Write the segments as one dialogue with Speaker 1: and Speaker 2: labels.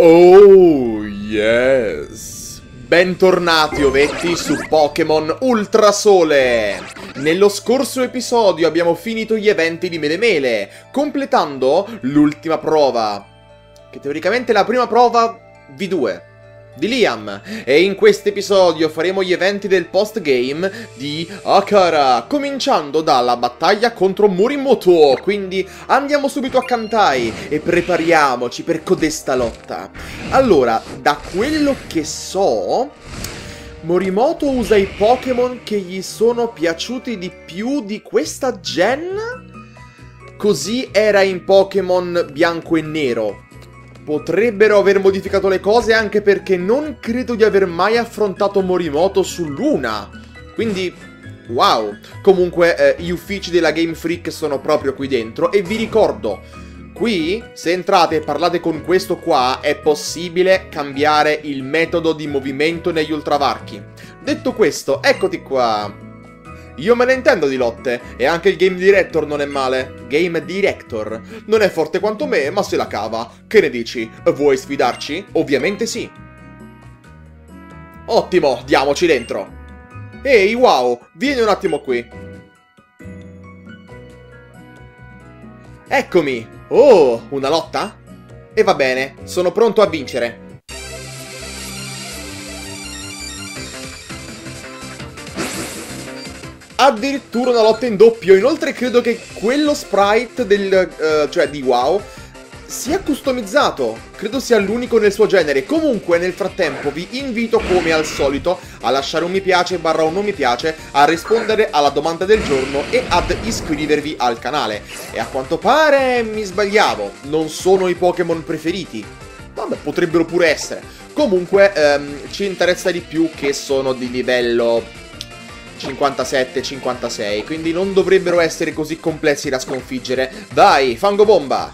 Speaker 1: Oh yes! Bentornati ovetti su Pokémon Ultrasole! Nello scorso episodio abbiamo finito gli eventi di Melemele, completando l'ultima prova, che teoricamente è la prima prova V2 di Liam e in questo episodio faremo gli eventi del post-game di Akara, cominciando dalla battaglia contro Morimoto, quindi andiamo subito a Kantai e prepariamoci per codesta lotta. Allora, da quello che so, Morimoto usa i Pokémon che gli sono piaciuti di più di questa gen? Così era in Pokémon bianco e nero, Potrebbero aver modificato le cose anche perché non credo di aver mai affrontato Morimoto su Luna. Quindi, wow. Comunque, eh, gli uffici della Game Freak sono proprio qui dentro e vi ricordo, qui, se entrate e parlate con questo qua, è possibile cambiare il metodo di movimento negli ultravarchi. Detto questo, eccoti qua. Io me ne intendo di lotte, e anche il Game Director non è male. Game Director. Non è forte quanto me, ma se la cava. Che ne dici? Vuoi sfidarci? Ovviamente sì. Ottimo, diamoci dentro. Ehi, wow, vieni un attimo qui. Eccomi. Oh, una lotta? E va bene, sono pronto a vincere. Addirittura una lotta in doppio. Inoltre credo che quello sprite del, uh, cioè di WoW sia customizzato. Credo sia l'unico nel suo genere. Comunque, nel frattempo, vi invito, come al solito, a lasciare un mi piace barra un non mi piace, a rispondere alla domanda del giorno e ad iscrivervi al canale. E a quanto pare mi sbagliavo, non sono i Pokémon preferiti. Vabbè, potrebbero pure essere. Comunque, ehm, ci interessa di più che sono di livello 57-56, quindi non dovrebbero essere così complessi da sconfiggere. Dai, fango bomba!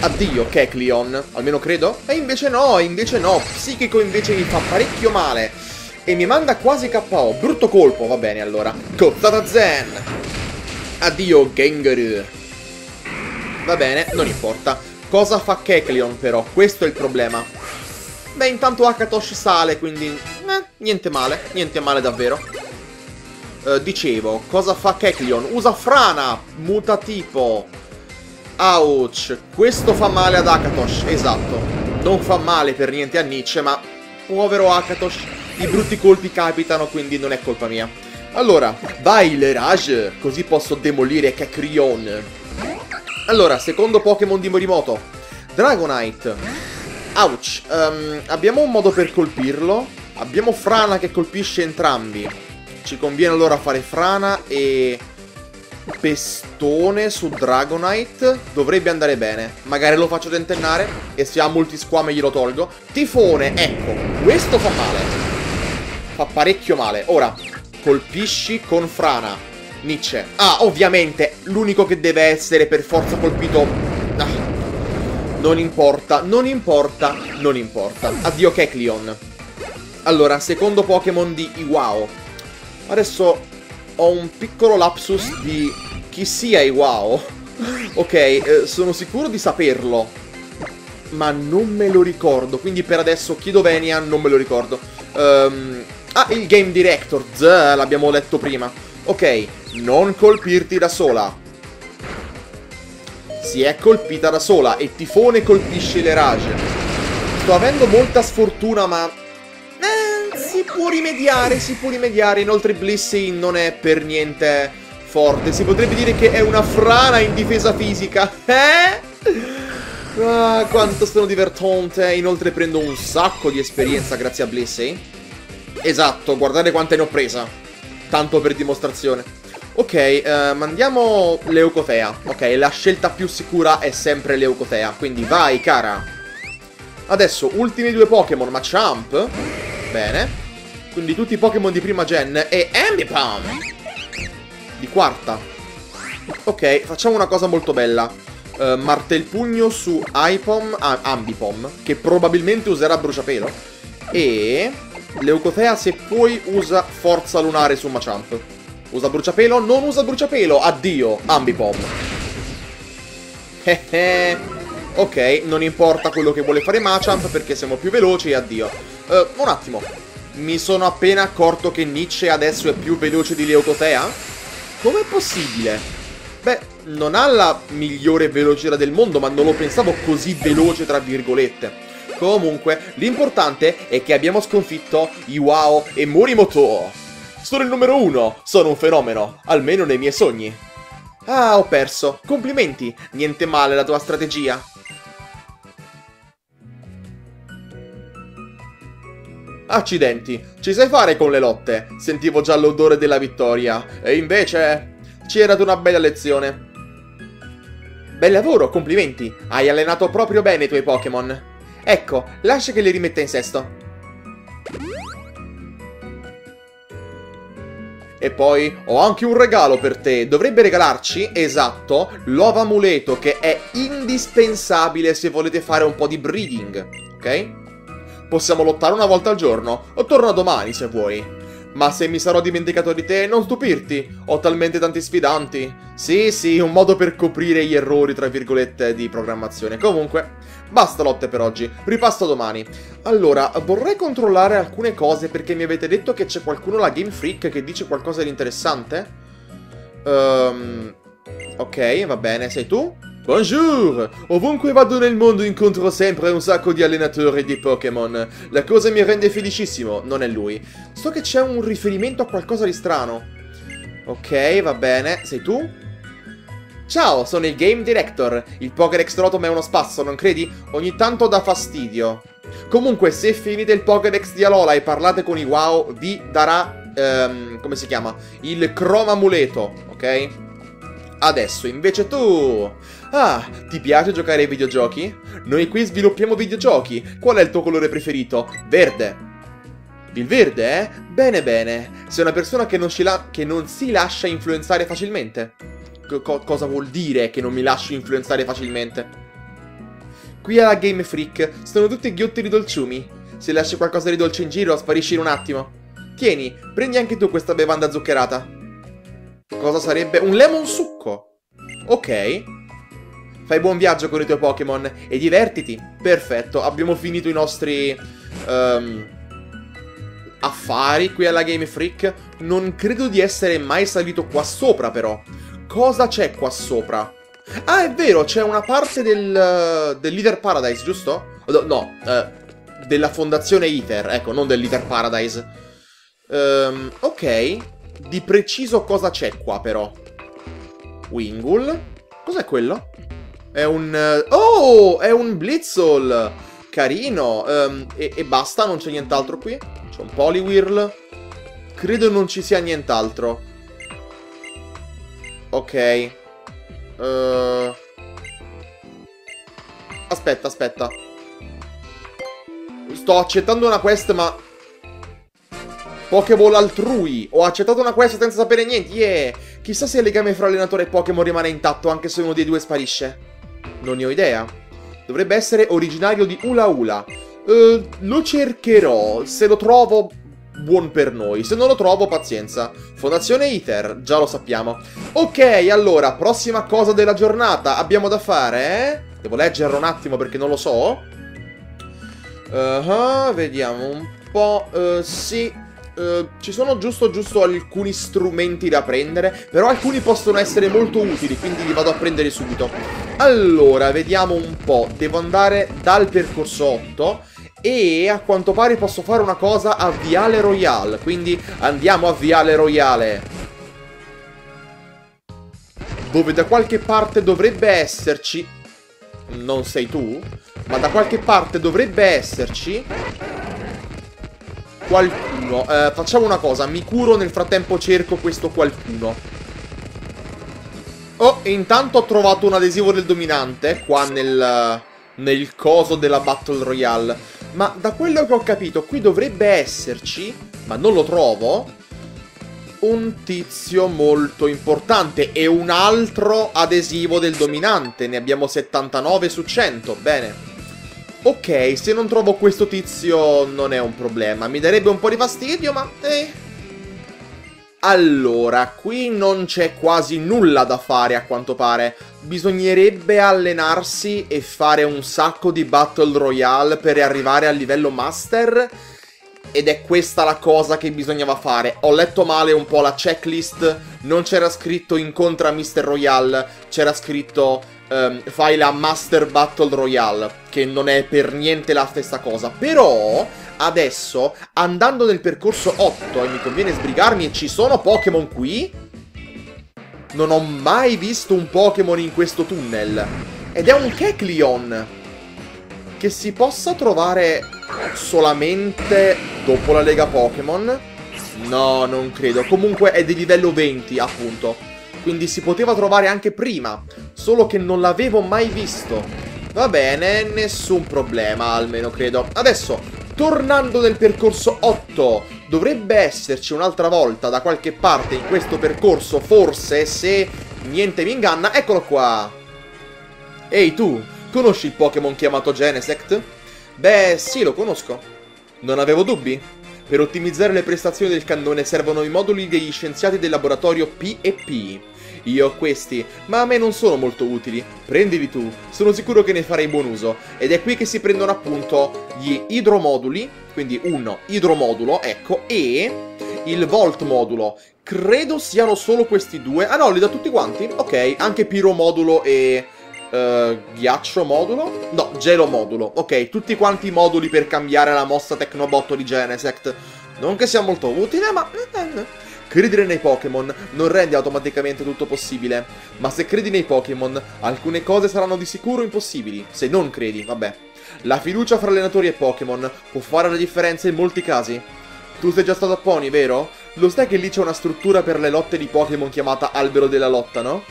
Speaker 1: Addio, Kecleon, almeno credo? E invece no, invece no, Psichico invece mi fa parecchio male. E mi manda quasi KO, brutto colpo, va bene allora. Cozzata Zen! Addio, Gengaru. Va bene, non importa. Cosa fa Kecleon però? Questo è il problema. Beh, intanto Akatosh sale, quindi... Eh, niente male, niente male davvero. Uh, dicevo, cosa fa Kecleon? Usa frana, mutatipo. Ouch, questo fa male ad Akatosh, esatto. Non fa male per niente a Nietzsche, ma povero Akatosh, i brutti colpi capitano, quindi non è colpa mia. Allora, vai le Rage, così posso demolire Kecleon. Allora, secondo Pokémon di Morimoto, Dragonite. Ouch, um, abbiamo un modo per colpirlo. Abbiamo Frana che colpisce entrambi. Ci conviene allora fare frana e pestone su Dragonite. Dovrebbe andare bene. Magari lo faccio tentennare e se ha multisquame glielo tolgo. Tifone, ecco, questo fa male. Fa parecchio male. Ora, colpisci con frana. Nietzsche. Ah, ovviamente, l'unico che deve essere per forza colpito... Ah. Non importa, non importa, non importa. Addio Kecleon. Allora, secondo Pokémon di Iwao. Adesso ho un piccolo lapsus di chi sia Iwao. ok, eh, sono sicuro di saperlo. Ma non me lo ricordo, quindi per adesso chiedo Venia, non me lo ricordo. Um, ah, il Game Director, l'abbiamo letto prima. Ok, non colpirti da sola. Si è colpita da sola e Tifone colpisce le rage. Sto avendo molta sfortuna, ma si può rimediare, si può rimediare. Inoltre Blissey non è per niente forte. Si potrebbe dire che è una frana in difesa fisica. Eh? Ah, quanto sono divertente. Inoltre prendo un sacco di esperienza grazie a Blissey. Esatto, guardate quante ne ho presa. Tanto per dimostrazione. Ok, eh, mandiamo Leucotea. Ok, la scelta più sicura è sempre Leucotea. Quindi vai, cara. Adesso, ultimi due Pokémon, Machamp. Bene. Quindi tutti i Pokémon di prima gen e Ambipom di quarta. Ok, facciamo una cosa molto bella. Uh, martelpugno su Ipom, ah, Ambipom, che probabilmente userà bruciapelo. E Leucotea se poi usa forza lunare su Machamp. Usa bruciapelo? Non usa bruciapelo! Addio, Ambipom. Ok, non importa quello che vuole fare Machamp perché siamo più veloci e addio. Uh, un attimo. Mi sono appena accorto che Nietzsche adesso è più veloce di Leucotea? Com'è possibile? Beh, non ha la migliore velocità del mondo, ma non lo pensavo così veloce, tra virgolette. Comunque, l'importante è che abbiamo sconfitto Iwao e Morimoto. Sono il numero uno, sono un fenomeno, almeno nei miei sogni. Ah, ho perso. Complimenti, niente male la tua strategia. Accidenti, ci sai fare con le lotte? Sentivo già l'odore della vittoria. E invece... Ci era una bella lezione. Bel lavoro, complimenti. Hai allenato proprio bene i tuoi Pokémon. Ecco, lascia che li rimetta in sesto. E poi ho anche un regalo per te. Dovrebbe regalarci, esatto, l'ova amuleto che è indispensabile se volete fare un po' di breeding, ok? Possiamo lottare una volta al giorno, o torna domani se vuoi. Ma se mi sarò dimenticato di te, non stupirti. Ho talmente tanti sfidanti. Sì, sì, un modo per coprire gli errori, tra virgolette, di programmazione. Comunque, basta lotte per oggi. Ripasto domani. Allora, vorrei controllare alcune cose perché mi avete detto che c'è qualcuno alla Game Freak che dice qualcosa di interessante. Um, ok, va bene. Sei tu? Bonjour! Ovunque vado nel mondo incontro sempre un sacco di allenatori di Pokémon. La cosa mi rende felicissimo, non è lui. So che c'è un riferimento a qualcosa di strano. Ok, va bene. Sei tu? Ciao, sono il Game Director. Il Pokédex Rotom è uno spasso, non credi? Ogni tanto dà fastidio. Comunque, se finite il Pokédex di Alola e parlate con i Wow, vi darà... Um, come si chiama? Il Chroma Amuleto, ok? Adesso, invece tu... Ah, ti piace giocare ai videogiochi? Noi qui sviluppiamo videogiochi. Qual è il tuo colore preferito? Verde. Il verde, eh? Bene bene. Sei una persona che non, che non si lascia influenzare facilmente. Co cosa vuol dire che non mi lascio influenzare facilmente? Qui alla Game Freak sono tutti ghiotti di dolciumi. Se lasci qualcosa di dolce in giro, sparisci in un attimo. Tieni, prendi anche tu questa bevanda zuccherata. Cosa sarebbe? Un lemon succo. Ok. Fai buon viaggio con i tuoi Pokémon e divertiti. Perfetto, abbiamo finito i nostri um, affari qui alla Game Freak. Non credo di essere mai salito qua sopra, però. Cosa c'è qua sopra? Ah, è vero, c'è una parte del, dell'Ether Paradise, giusto? No, no uh, della fondazione Ether, ecco, non dell'Ether Paradise. Um, ok, di preciso cosa c'è qua, però? Wingull? Cos'è quello? È un... Oh! È un Blitzle! Carino! Um, e, e, basta, non c'è nient'altro qui? C'è un Poliwhirl. Credo non ci sia nient'altro. Ok. Uh... Aspetta, aspetta. Sto accettando una quest, ma... Pokéball altrui. Ho accettato una quest senza sapere niente. Yeah! Chissà se il legame fra allenatore e Pokémon rimane intatto anche se uno dei due sparisce. Non ne ho idea. Dovrebbe essere originario di Ula Ula. Uh, lo cercherò. Se lo trovo, buon per noi. Se non lo trovo, pazienza. Fondazione Ether, già lo sappiamo. Ok, allora, prossima cosa della giornata. Abbiamo da fare, eh? Devo leggerlo un attimo perché non lo so. Uh -huh, vediamo un po'. Uh, sì, Uh, ci sono giusto giusto alcuni strumenti da prendere, però alcuni possono essere molto utili, quindi li vado a prendere subito. Allora, vediamo un po'. Devo andare dal percorso 8 e a quanto pare posso fare una cosa a Viale Royale, quindi andiamo a Viale Royale. Dove da qualche parte dovrebbe esserci... Non sei tu? Ma da qualche parte dovrebbe esserci qualcuno. Eh, facciamo una cosa, mi curo, nel frattempo cerco questo qualcuno. Oh, e intanto ho trovato un adesivo del dominante, qua nel, nel coso della Battle Royale. Ma da quello che ho capito, qui dovrebbe esserci, ma non lo trovo, un tizio molto importante e un altro adesivo del dominante. Ne abbiamo 79 su 100, bene. Ok, se non trovo questo tizio non è un problema. Mi darebbe un po' di fastidio, ma... Eh. Allora, qui non c'è quasi nulla da fare a quanto pare. bisognerebbe allenarsi e fare un sacco di Battle Royale per arrivare al livello Master ed è questa la cosa che bisognava fare. Ho letto male un po' la checklist, non c'era scritto incontra Mr. Royale, c'era scritto um, fai la Master Battle Royale, che non è per niente la stessa cosa. Però adesso, andando nel percorso 8 e mi conviene sbrigarmi e ci sono Pokémon qui, non ho mai visto un Pokémon in questo tunnel. Ed è un Kecleon. Che si possa trovare solamente dopo la Lega Pokémon? No, non credo. Comunque è di livello 20, appunto. Quindi si poteva trovare anche prima. Solo che non l'avevo mai visto. Va bene, nessun problema, almeno credo. Adesso, tornando nel percorso 8, dovrebbe esserci un'altra volta da qualche parte in questo percorso, forse, se niente mi inganna. Eccolo qua! Ehi tu, conosci il Pokémon chiamato Genesect? Beh, sì, lo conosco. Non avevo dubbi. Per ottimizzare le prestazioni del cannone servono i moduli degli scienziati del laboratorio P e P. Io ho questi, ma a me non sono molto utili. Prendili tu, sono sicuro che ne farei buon uso. Ed è qui che si prendono appunto gli idromoduli, quindi un idromodulo, ecco, e il volt modulo. Credo siano solo questi due. Ah no, li da tutti quanti? Ok, anche piromodulo e Uh, ghiaccio modulo? No, gelo modulo. Ok, tutti quanti i moduli per cambiare la mossa Tecnobotto di Genesect. Non che sia molto utile, ma... Credere nei Pokémon non rende automaticamente tutto possibile, ma se credi nei Pokémon, alcune cose saranno di sicuro impossibili, se non credi, vabbè. La fiducia fra allenatori e Pokémon può fare la differenza in molti casi. Tu sei già stato a Pony, vero? Lo sai che lì c'è una struttura per le lotte di Pokémon chiamata Albero della Lotta, no?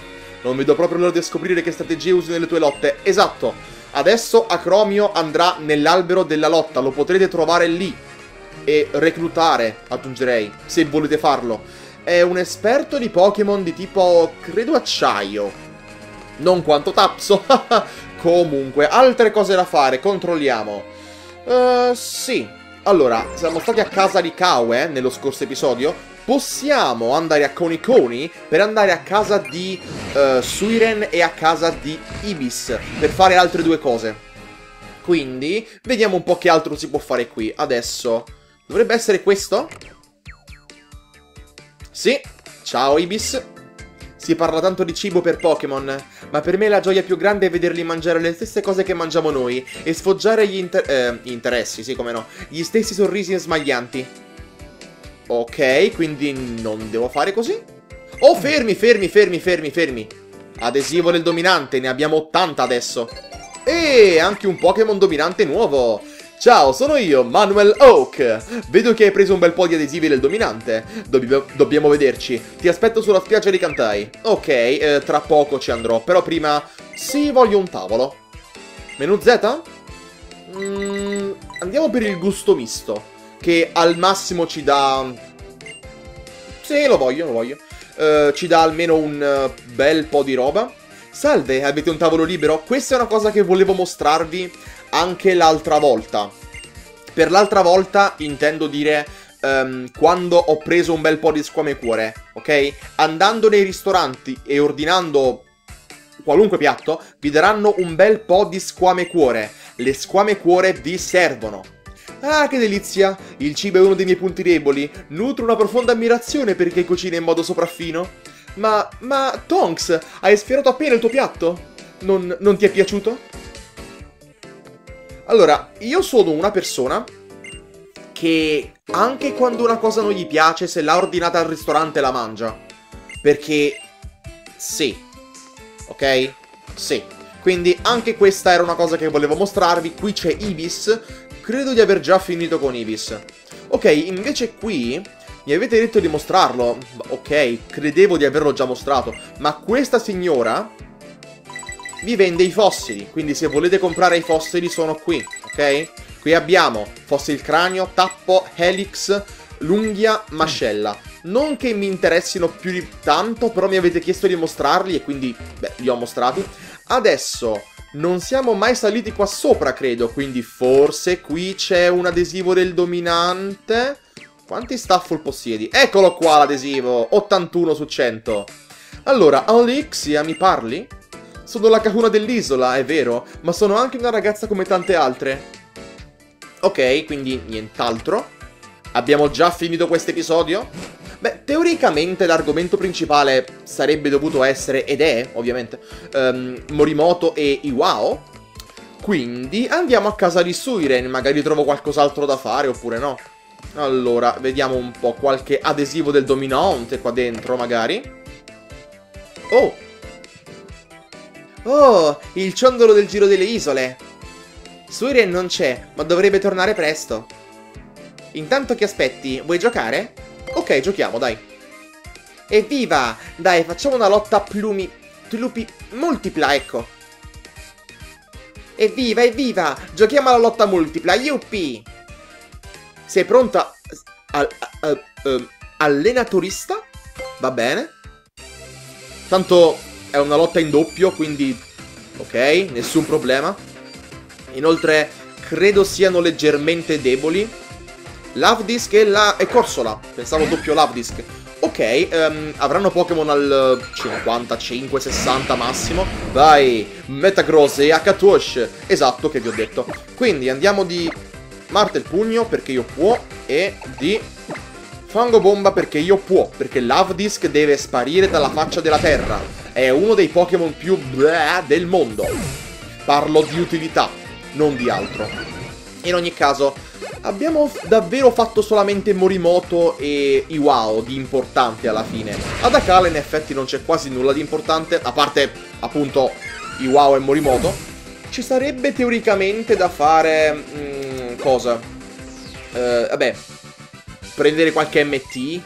Speaker 1: Non vedo proprio l'ora di scoprire che strategie usi nelle tue lotte. Esatto. Adesso Acromio andrà nell'albero della lotta. Lo potrete trovare lì. E reclutare, aggiungerei, se volete farlo. È un esperto di Pokémon di tipo, credo, acciaio. Non quanto Tapso. Comunque, altre cose da fare. Controlliamo. Uh, sì. Allora, siamo stati a casa di Kawe nello scorso episodio possiamo andare a Konikoni per andare a casa di uh, Suiren e a casa di Ibis per fare altre due cose. Quindi, vediamo un po' che altro si può fare qui. Adesso, dovrebbe essere questo? Sì, ciao Ibis. Si parla tanto di cibo per Pokémon, ma per me la gioia più grande è vederli mangiare le stesse cose che mangiamo noi e sfoggiare gli inter eh, interessi, sì come no, gli stessi sorrisi smaglianti. Ok, quindi non devo fare così? Oh, fermi, fermi, fermi, fermi, fermi. Adesivo del dominante, ne abbiamo 80 adesso. E anche un Pokémon dominante nuovo. Ciao, sono io, Manuel Oak. Vedo che hai preso un bel po' di adesivi del dominante. Dobb dobbiamo vederci. Ti aspetto sulla spiaggia di Cantai. Ok, eh, tra poco ci andrò. Però prima... Sì, voglio un tavolo. Menù Z? Mm, andiamo per il gusto misto che al massimo ci dà... Sì, lo voglio, lo voglio. Uh, ci dà almeno un uh, bel po' di roba. Salve, avete un tavolo libero? Questa è una cosa che volevo mostrarvi anche l'altra volta. Per l'altra volta intendo dire um, quando ho preso un bel po' di squame cuore, ok? Andando nei ristoranti e ordinando qualunque piatto, vi daranno un bel po' di squame cuore. Le squame cuore vi servono. Ah, che delizia! Il cibo è uno dei miei punti deboli. Nutro una profonda ammirazione per chi cucina in modo sopraffino. Ma, ma, Tonks, hai sfiorato appena il tuo piatto? Non, non ti è piaciuto? Allora, io sono una persona che anche quando una cosa non gli piace, se l'ha ordinata al ristorante la mangia. Perché sì. Ok? Sì. Quindi anche questa era una cosa che volevo mostrarvi. Qui c'è Ibis Credo di aver già finito con Ibis. Ok, invece qui mi avete detto di mostrarlo. Ok, credevo di averlo già mostrato. Ma questa signora vi vende i fossili. Quindi se volete comprare i fossili sono qui, ok? Qui abbiamo fossil cranio, tappo, helix, l'unghia, mascella. Non che mi interessino più di tanto, però mi avete chiesto di mostrarli e quindi, beh, li ho mostrati. Adesso non siamo mai saliti qua sopra, credo, quindi forse qui c'è un adesivo del dominante. Quanti staffel possiedi? Eccolo qua l'adesivo, 81 su 100. Allora, Alexia, mi parli? Sono la Kahuna dell'isola, è vero, ma sono anche una ragazza come tante altre. Ok, quindi nient'altro. Abbiamo già finito questo episodio? Beh, teoricamente l'argomento principale sarebbe dovuto essere, ed è, ovviamente, um, Morimoto e Iwao. Quindi andiamo a casa di Suiren, magari trovo qualcos'altro da fare oppure no. Allora, vediamo un po' qualche adesivo del dominante qua dentro, magari. Oh! Oh, il ciondolo del giro delle isole. Suiren non c'è, ma dovrebbe tornare presto. Intanto che aspetti, vuoi giocare? Ok, giochiamo, dai. Evviva! Dai, facciamo una lotta a plumi... Plupi... multipla, ecco. Evviva, evviva! Giochiamo alla lotta multipla, yuppie! Sei pronta? Al, al, allenatorista? Va bene. Tanto è una lotta in doppio, quindi... Ok, nessun problema. Inoltre, credo siano leggermente deboli. Lavdisk e, la... e Corsola. Pensavo doppio Lavdisk. Ok, um, avranno Pokémon al 55-60 massimo. Vai, Metagross e Akatosh. Esatto, che vi ho detto. Quindi andiamo di Martel Pugno perché io può e di Fango Bomba perché io può, perché Lavdisk deve sparire dalla faccia della terra. È uno dei Pokémon più bleh del mondo. Parlo di utilità, non di altro. In ogni caso, abbiamo davvero fatto solamente Morimoto e Iwao di importante alla fine. Ad Akala in effetti non c'è quasi nulla di importante, a parte appunto Iwao e Morimoto. Ci sarebbe teoricamente da fare... Mh, mm, cosa? Uh, vabbè, prendere qualche MT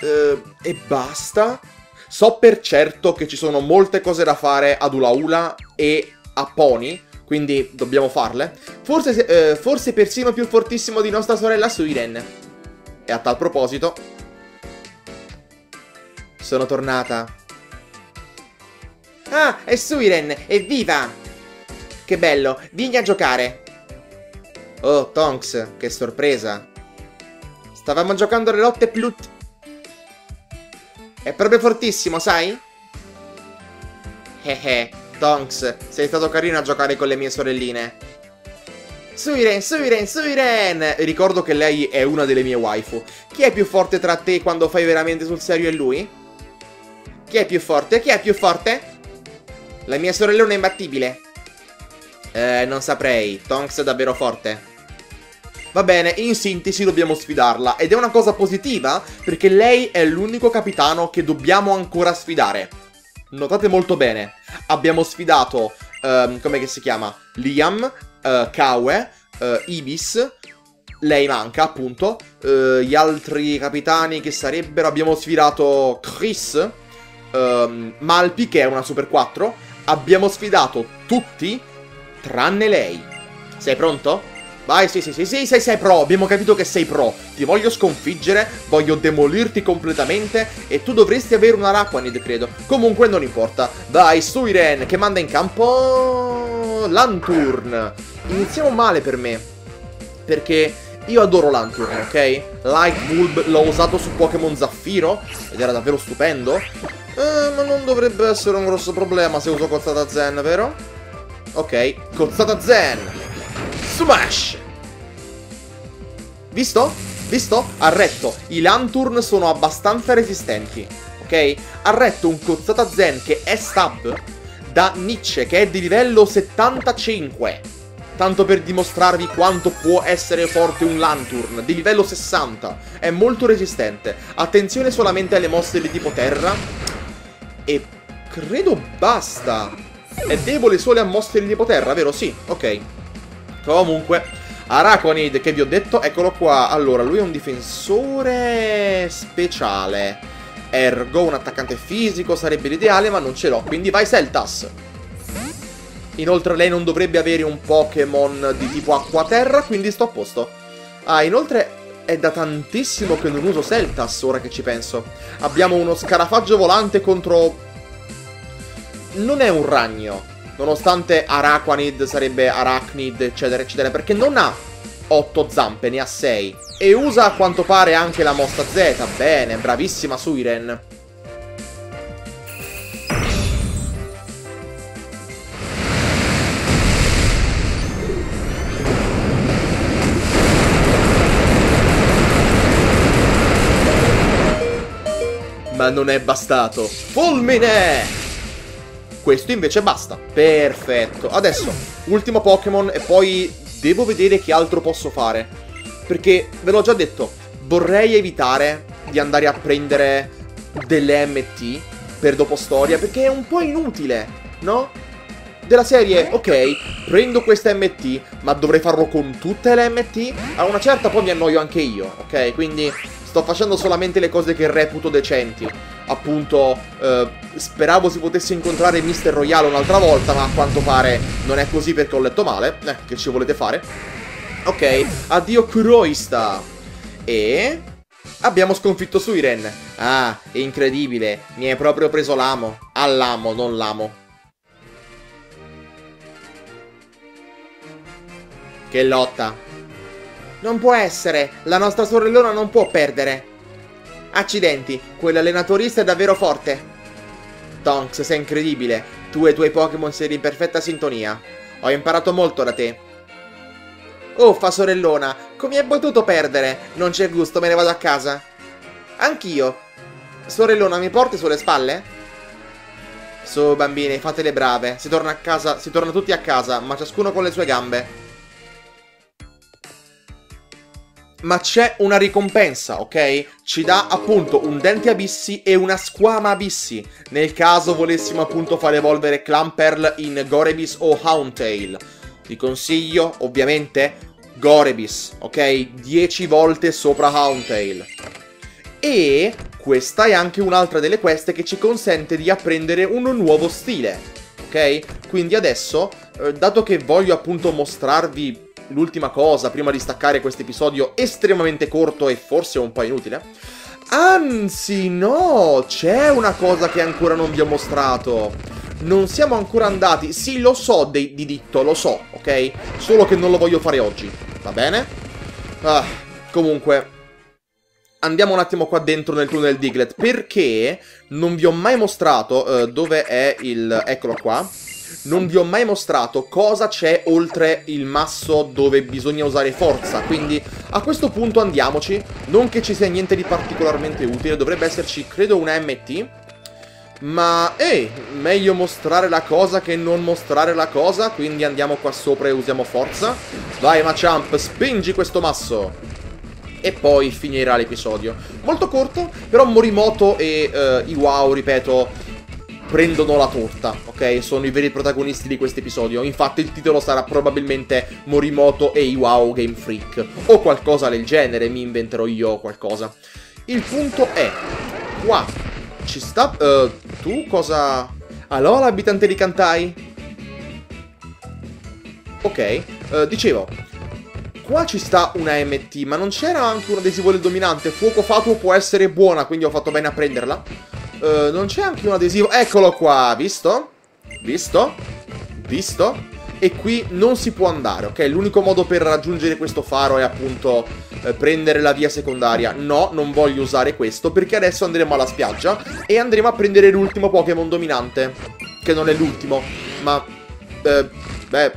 Speaker 1: eh, e basta. So per certo che ci sono molte cose da fare ad Ulaula e a Pony, quindi dobbiamo farle. Forse, uh, forse persino più fortissimo di nostra sorella Suiren. E a tal proposito... Sono tornata. Ah, è Suiren, evviva! Che bello, vieni a giocare. Oh, Tonks, che sorpresa. Stavamo giocando alle lotte Plut. È proprio fortissimo, sai? Eh eh, Tonks, sei stato carino a giocare con le mie sorelline. Suiren, Suiren, Suiren! Ricordo che lei è una delle mie waifu. Chi è più forte tra te quando fai veramente sul serio e lui? Chi è più forte? Chi è più forte? La mia sorellona è imbattibile. Eh, non saprei. Tonks è davvero forte. Va bene, in sintesi dobbiamo sfidarla ed è una cosa positiva perché lei è l'unico capitano che dobbiamo ancora sfidare. Notate molto bene, abbiamo sfidato, um, come si chiama? Liam, uh, Kawe, uh, Ibis, lei manca appunto, uh, gli altri capitani che sarebbero, abbiamo sfidato Chris, um, Malpi che è una Super 4, abbiamo sfidato tutti tranne lei. Sei pronto? Vai, sì, sì, sì, sì, sei, sei pro, abbiamo capito che sei pro. Ti voglio sconfiggere, voglio demolirti completamente e tu dovresti avere un Araquanid, credo. Comunque non importa. Vai, Suiren, che manda in campo... Lanturn. Iniziamo male per me, perché io adoro Lanturn, ok? Light Bulb l'ho usato su Pokémon Zaffiro ed era davvero stupendo. Eh, ma non dovrebbe essere un grosso problema se uso Cozzata Zen, vero? Ok, Cozzata Zen! Smash! Visto? Visto? Ha retto. I Lanturn sono abbastanza resistenti. Ok? Ha retto un Cozzata Zen che è stab da Nietzsche, che è di livello 75. Tanto per dimostrarvi quanto può essere forte un Lanturn, di livello 60. È molto resistente. Attenzione solamente alle mosse di tipo terra. E credo basta. È debole solo a mosse di tipo terra, vero? Sì, ok. Comunque, Araquanid, che vi ho detto, eccolo qua. Allora, lui è un difensore speciale. Ergo, un attaccante fisico sarebbe l'ideale, ma non ce l'ho. Quindi vai Seltas. Inoltre lei non dovrebbe avere un Pokémon di tipo acqua-terra, quindi sto a posto. Ah, inoltre è da tantissimo che non uso Seltas, ora che ci penso. Abbiamo uno scarafaggio volante contro... Non è un ragno, Nonostante Araquanid sarebbe Arachnid, eccetera, eccetera, perché non ha 8 zampe, ne ha 6. E usa a quanto pare anche la mossa Z. Bene, bravissima Suiren. Ma non è bastato. Fulmine! Questo invece basta. Perfetto. Adesso, ultimo Pokémon e poi devo vedere che altro posso fare. Perché, ve l'ho già detto, vorrei evitare di andare a prendere delle MT per dopo storia, perché è un po' inutile, no? Della serie, ok, prendo questa MT, ma dovrei farlo con tutte le MT? A una certa poi mi annoio anche io, ok? Quindi sto facendo solamente le cose che reputo decenti. Appunto, eh, speravo si potesse incontrare Mr. Royale un'altra volta, ma a quanto pare non è così perché ho letto male. Eh, che ci volete fare? Ok, addio Kuroista. E... Abbiamo sconfitto Suiren. Ah, incredibile. Mi hai proprio preso l'amo. All'amo, non l'amo. Che lotta. Non può essere. La nostra sorellona non può perdere. Accidenti, quell'allenatorista è davvero forte. Tonks, sei incredibile. Tu e i tuoi Pokémon siete in perfetta sintonia. Ho imparato molto da te. Uffa, sorellona, come hai potuto perdere? Non c'è gusto, me ne vado a casa. Anch'io. Sorellona, mi porti sulle spalle? Su, bambini, fate le brave. Si torna a casa, si torna tutti a casa, ma ciascuno con le sue gambe. Ma c'è una ricompensa, ok? Ci dà appunto un dente abissi e una squama abissi, nel caso volessimo appunto far evolvere Clamperl in Gorebis o Houndtail. Vi consiglio, ovviamente, Gorebis, ok? 10 volte sopra Houndtail. E questa è anche un'altra delle queste che ci consente di apprendere un nuovo stile, ok? Quindi adesso, eh, dato che voglio appunto mostrarvi l'ultima cosa prima di staccare questo episodio estremamente corto e forse un po' inutile. Anzi, no, c'è una cosa che ancora non vi ho mostrato. Non siamo ancora andati. Sì, lo so di, di ditto, lo so, ok? Solo che non lo voglio fare oggi. Va bene? Ah, comunque, andiamo un attimo qua dentro nel tunnel Diglett, perché non vi ho mai mostrato uh, dove è il... eccolo qua non vi ho mai mostrato cosa c'è oltre il masso dove bisogna usare forza, quindi a questo punto andiamoci, non che ci sia niente di particolarmente utile, dovrebbe esserci credo una MT, ma ehi, meglio mostrare la cosa che non mostrare la cosa, quindi andiamo qua sopra e usiamo forza. Vai Machamp, spingi questo masso! e poi finirà l'episodio. Molto corto, però Morimoto e uh, Iwao, ripeto, prendono la torta, ok? Sono i veri protagonisti di questo episodio. Infatti il titolo sarà probabilmente Morimoto e Iwao Game Freak. O qualcosa del genere, mi inventerò io qualcosa. Il punto è, qua ci sta... Uh, tu cosa... Allora, abitante di Kantai? Ok, uh, dicevo, qua ci sta una MT, ma non c'era anche un adesivo del dominante? Fuoco fatuo può essere buona, quindi ho fatto bene a prenderla? Uh, non c'è anche un adesivo? Eccolo qua, visto? Visto? Visto? E qui non si può andare, ok? L'unico modo per raggiungere questo faro è appunto eh, prendere la via secondaria. No, non voglio usare questo perché adesso andremo alla spiaggia e andremo a prendere l'ultimo Pokémon dominante. Che non è l'ultimo, ma... Eh, beh,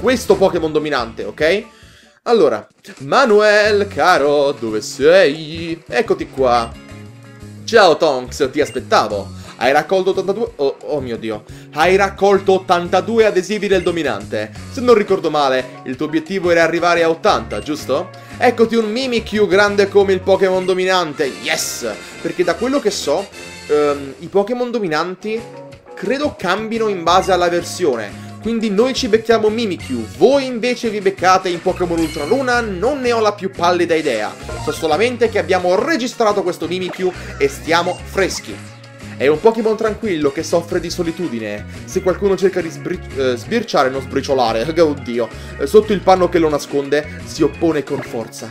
Speaker 1: questo Pokémon dominante, ok? Allora, Manuel, caro, dove sei? Eccoti qua. Ciao Tonks, ti aspettavo. Hai raccolto 82... Oh, oh, mio Dio. Hai raccolto 82 adesivi del dominante. Se non ricordo male, il tuo obiettivo era arrivare a 80, giusto? Eccoti un Mimikyu grande come il Pokémon dominante. Yes! Perché da quello che so, um, i Pokémon dominanti credo cambino in base alla versione. Quindi noi ci becchiamo Mimikyu, voi invece vi beccate in Pokémon Ultra Luna, non ne ho la più pallida idea. So solamente che abbiamo registrato questo Mimikyu e stiamo freschi. È un Pokémon tranquillo che soffre di solitudine. Se qualcuno cerca di eh, sbirciare, non sbriciolare, oddio, eh, sotto il panno che lo nasconde, si oppone con forza.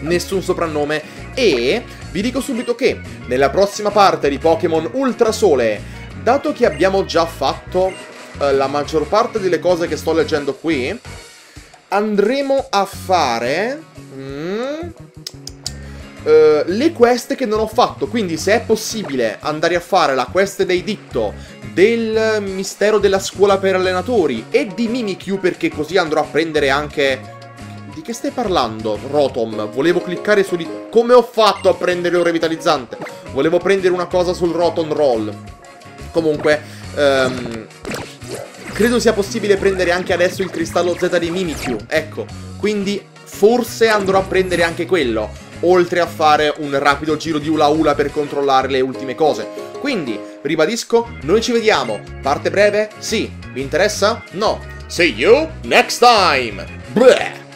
Speaker 1: Nessun soprannome e vi dico subito che nella prossima parte di Pokémon Ultra Sole, dato che abbiamo già fatto eh, la maggior parte delle cose che sto leggendo qui, andremo a fare... Mm, Uh, le quest che non ho fatto. Quindi, se è possibile andare a fare la quest dei Ditto, del mistero della scuola per allenatori e di Mimikyu, perché così andrò a prendere anche. Di che stai parlando, Rotom? Volevo cliccare su di... Come ho fatto a prendere un revitalizzante? Volevo prendere una cosa sul Rotom Roll. Comunque, ehm, credo sia possibile prendere anche adesso il cristallo Z di Mimikyu. Ecco, quindi forse andrò a prendere anche quello. Oltre a fare un rapido giro di Ula Ula per controllare le ultime cose. Quindi, ribadisco, noi ci vediamo. Parte breve? Sì. Vi interessa? No. See you next time! Bleh!